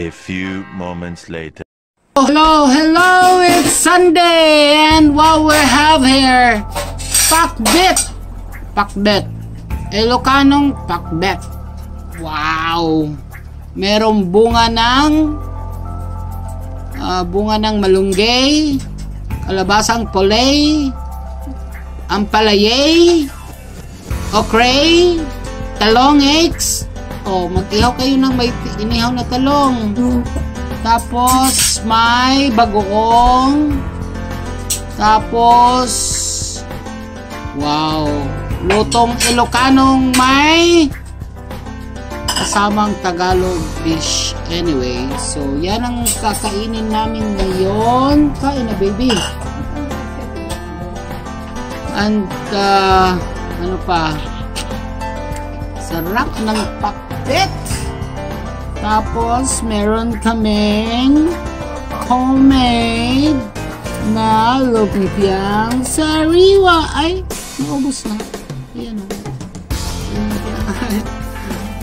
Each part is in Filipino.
A few moments later. Hello, hello, it's Sunday and what we have here, pakbet. Pakbet. Ilocanong pakbet. Wow. Merong bunga ng ah, bunga ng malunggay, kalabasang polay, ampalayay, okray, talong eggs. Oh, mag-ihaw kayo ng may inihaw na talong. Tapos, may bagoong. Tapos, wow. Lutong Ilocanong may kasamang Tagalog dish. Anyway, so yan ang kakainin namin ngayon. Kain na, baby. And, uh, ano pa? Sarap ng pakbet. Tapos, meron kaming homemade na lumpiang sariwa. Ay, naubos na. Ayan o.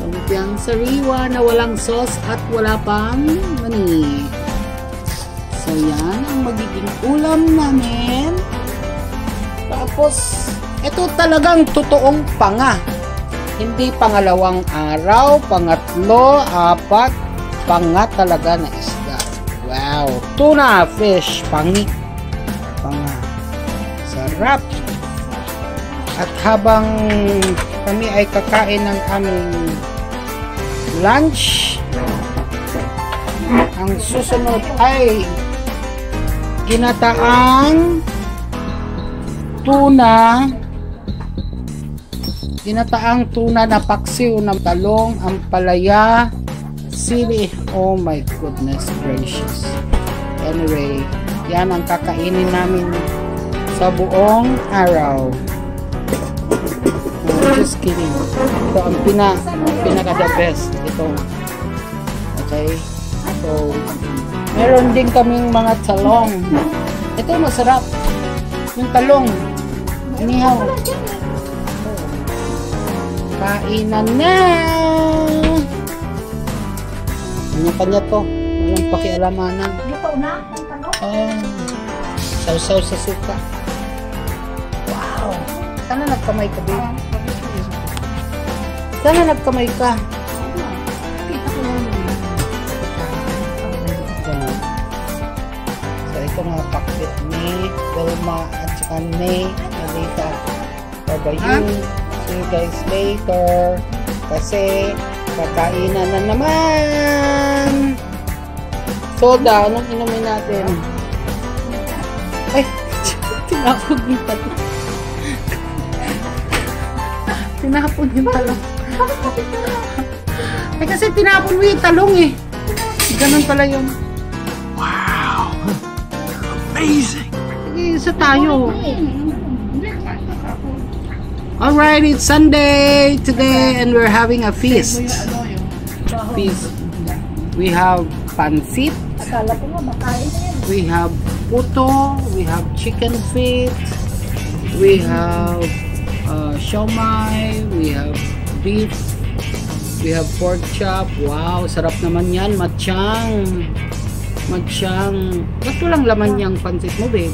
Lumpiang sariwa na walang sauce at wala pang mani. So, yan ang magiging ulam namin. Tapos, ito talagang totoong panga. Hindi pangalawang araw, pangatlo, apat, panga talaga na isda. Wow! Tuna fish, pangi. Panga. Sarap! At habang kami ay kakain ng aming lunch, ang susunod ay ginataang tuna ginataang tuna na paksiw ng talong, ampalaya, sili. Oh my goodness gracious. Anyway, yan ang kakainin namin sa buong araw. Oh, just kidding. Ito ang pina, pinaka the best. Ito. Okay? So, meron din kaming mga talong. Ito masarap. Yung talong. Inihaw. Kainan na! Kanya-kanya to. Walang pakialamanan. Luto na? Ah, sausaw sa suka. Wow! Sana nagkamay ka, babe. Sana nagkamay ka. So, ito nga pakit ni Wilma at saka ni Alita. Bye-bye. See you guys later. Kasi, kakainan na naman. Soda, anong inumin natin? Ay, tinapon yung talong. tinapon yung talong. Ay, kasi tinapon mo yung talong eh. Ganun pala yun. Amazing! Sige, isa tayo. Alright, it's Sunday today and we're having a feast. Feast. We have yan. we have puto, we have chicken feet, we have uh, siomai, we have beef, we have pork chop. Wow, sarap naman yan, matchang. Matchang. Ba't walang laman yung pansit mo, babe?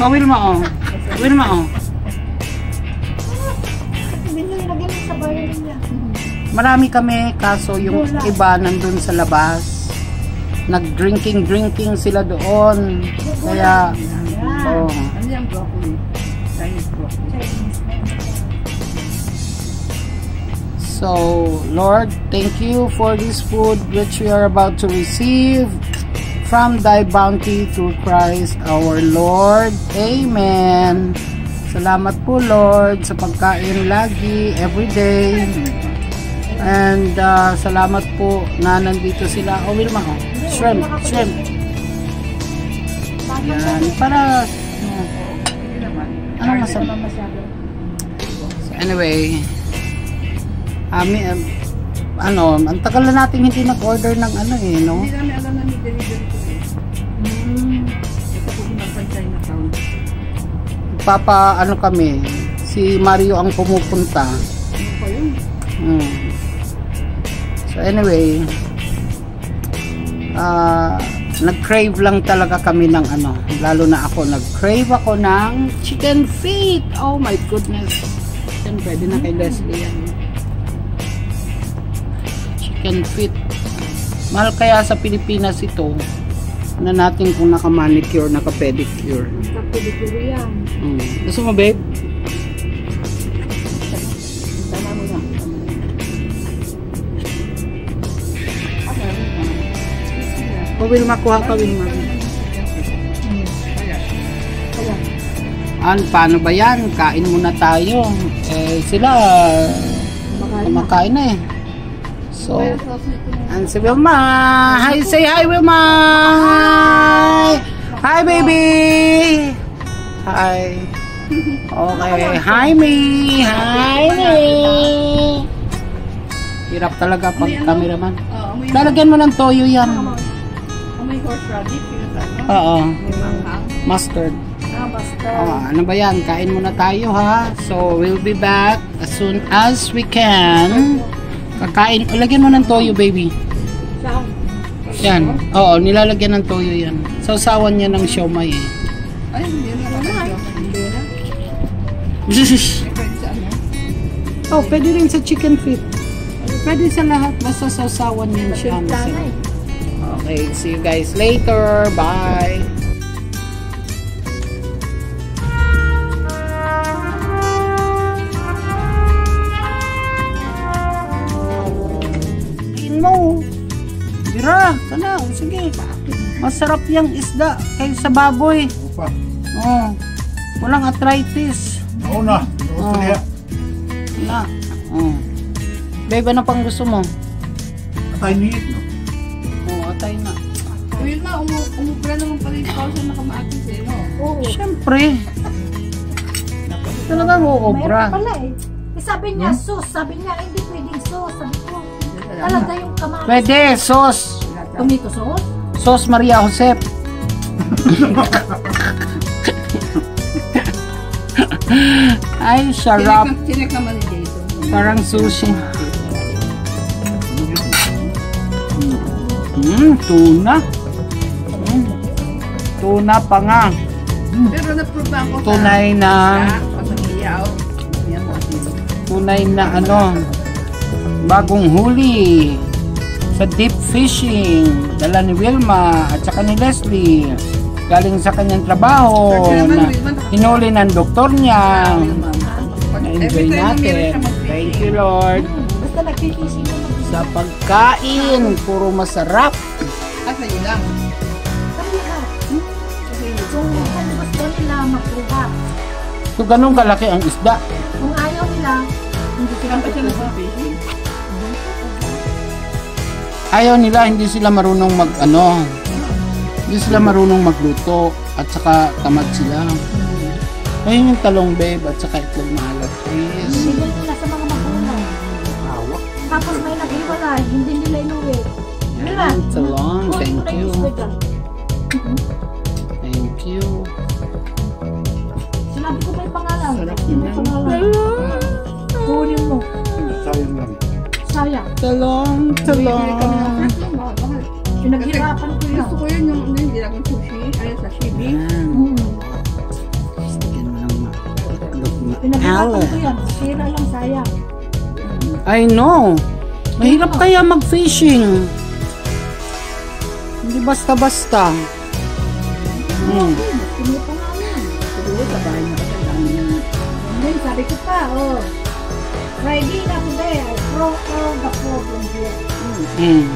Oh, Wilma, oh. Wilma, oh. Marami kami, kaso yung iba nandun sa labas. Nag-drinking, drinking sila doon. Kaya, oh. Ano yung broccoli? Chinese broccoli. So, Lord, thank you for this food which we are about to receive from thy bounty through Christ our Lord. Amen. Salamat po, Lord, sa pagkain lagi, every day. And uh, salamat po na nandito sila. O, Wilma, oh. Shrimp, shrimp. Yan, para... uh, ano masarap? So, anyway, Ami, um, ano, ang tagal na natin hindi nag-order ng ano eh, no? Hindi namin alam na may delivery Papa, ano kami, si Mario ang pumupunta. Ano? Hmm. So anyway, ah nag-crave lang talaga kami ng ano, lalo na ako, nag-crave ako ng chicken feet. Oh my goodness. Yan, pwede na kay Leslie yan. Chicken feet. Mahal kaya sa Pilipinas ito na natin kung naka-manicure, naka-pedicure. Kapilipiro yan. Hmm. Gusto mo, babe? Tama mo na. O, Wilma, kuha ka, Wilma. An, paano ba yan? Kain muna tayo. Eh, sila, kumakain na. eh. So, and si Wilma. Hi, say hi, Wilma. Hi. Hi, baby. Hi. Okay. Hi, me. Hi, me. Hirap talaga pag cameraman. Oo, amoy, Lalagyan mo ng toyo yan. amoy horseradish. Ano? Oo. May. Mustard. Ah, basta. Ah, ano ba yan? Kain muna tayo ha. So, we'll be back as soon as we can. Kakain. O, lagyan mo ng toyo, baby. Yan. Oo, nilalagyan ng toyo yan. Sausawan niya ng siomay eh. Ay, hindi na lang. Hindi na. May pwede sa ano? oh, pwede rin sa chicken feet. Pwede sa lahat. Basta sausawan niya siya. Eh. Okay, see you guys later. Bye. Mo. Dira, kana, sige. Masarap yung isda kaysa sa baboy. Opa. Oh. Walang arthritis. Oo na. Oo. Oo niya. Wala. Oh. Babe, ano pang gusto mo? Atay niit, no? Oh, atay na. Uy, na, umu umubra naman pala yung pausa na kamaatis eh, no? Oo. Siyempre. Talagang uobra. Mayroon pala eh. Eh, sabi niya, sus. Sabi niya, hindi pwedeng sus. Sabi ko, talaga yung kamatis. Pwede, sauce. Tomato sauce? Sauce Maria Josep. Ay, sarap. Sinek- naman ni Jason. Parang sushi. Mm, tuna. Mm. Tuna pa nga. Pero naproban ko sa... Tunay na. Yan natin. tunay na ano, bagong huli sa deep fishing. Dala ni Wilma at saka ni Leslie. Galing sa kanyang trabaho na hinuli ng doktor niya. Na-enjoy natin. Thank you, Lord. Naman. Sa pagkain, puro masarap. Ah, sa'yo lang. Ano magkuha. So, ganun kalaki ang isda. Kung ayaw nila, hindi sila. Ayaw nila, hindi sila marunong mag, ano, hindi sila marunong magluto. At saka tamad sila. Ayun yung talong babe at saka itlog na alat. Please. Bigay nila sa mga magulang. Tapos may nag-iwalay, hindi nila inuwi. Nila. Talong, Kunin thank mo na you. yung. Thank you. Sinabi ko may pangalan. Sarap pangalan. Kunin mo. Sayang lang. Sayang. Talong, talong. Pinaghirapan ko yun. Gusto ko yun yung ano, hindi yung sushi. Ayun, sashimi. Yan. Hmm. Yan mo lang ma- alat. ko yan. Sira lang sayang. I know. Mahirap kaya mag-fishing. Hindi basta-basta. Hmm. Kunin mo pangalan. Siguro sa bahay na kasi lang. Then sabi ko pa, oh. Friday na today. I throw all the problem here. Hmm.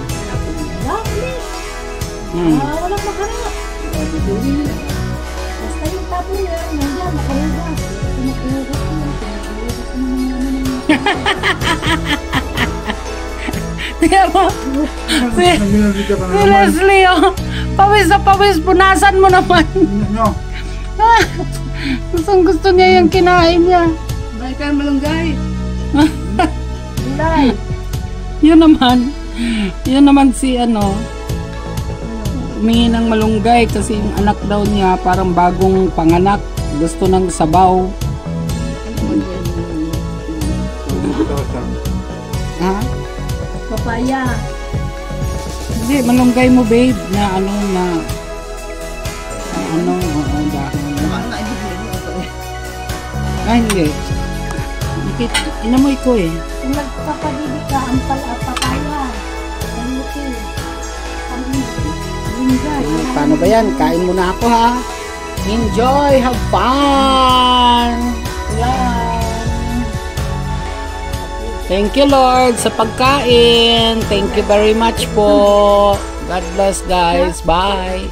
Lovely. Hmm. Ah, walang makarap. Basta yung tapo yan, nandiyan, makahugas. Pinakuhugas ko yan, pinakuhugas ko naman naman yung Tingnan mo. Oh. Pawis na pawis. Punasan mo naman. Nyo. Gustong gusto niya yung kinain niya. Bahay ka malunggay. gulay. Yun naman. Yun naman si ano. Humingi ng malunggay kasi yung anak daw niya parang bagong panganak. Gusto ng sabaw. Ha? papaya. Hindi, malunggay mo babe na ano na na ano, oo, dahon. Ah, hindi. Nakit, inamoy ko eh. Kung nagpapadibig ka, ang pala, Paano ba yan? Kain muna ako ha. Enjoy! Have fun! Yan. Thank you Lord sa pagkain. Thank you very much po. God bless guys. Bye.